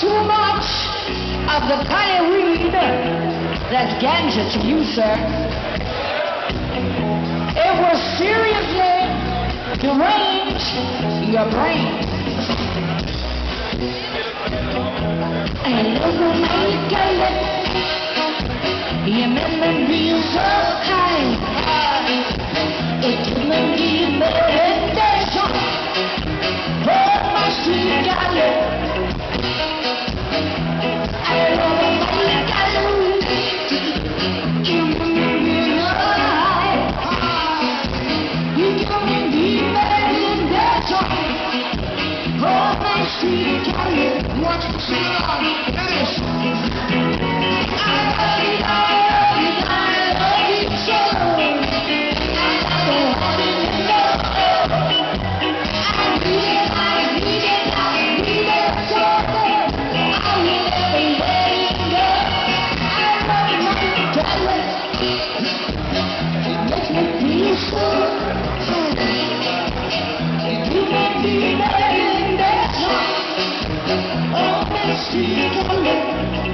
too much of the kind weed that's ganja to you, sir. It will seriously derange your brain. And look smoking on the alley. Where's the time to do the beat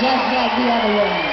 just like the other one.